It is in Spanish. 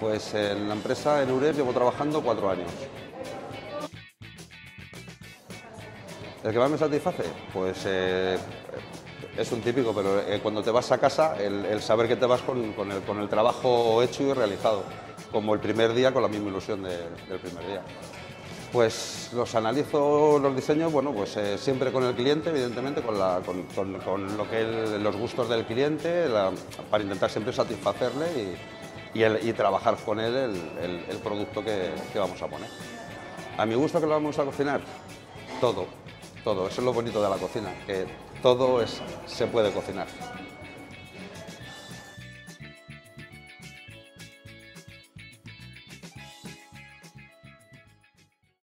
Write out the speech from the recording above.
Pues en la empresa, en URES, llevo trabajando cuatro años. ¿El que más me satisface? Pues eh, es un típico, pero eh, cuando te vas a casa, el, saber que te vas con, el, con el trabajo hecho y realizado, como el primer día, con la misma ilusión de- del primer día. Pues los analizo los diseños, bueno, pues eh, siempre con el cliente, evidentemente, con, con- con- lo que los gustos del cliente, para intentar siempre satisfacerle y, y el- y trabajar con él el, el- el producto que, que vamos a poner. A mi gusto que lo vamos a cocinar, todo, todo. Eso es lo bonito de la cocina, que todo es, se puede cocinar.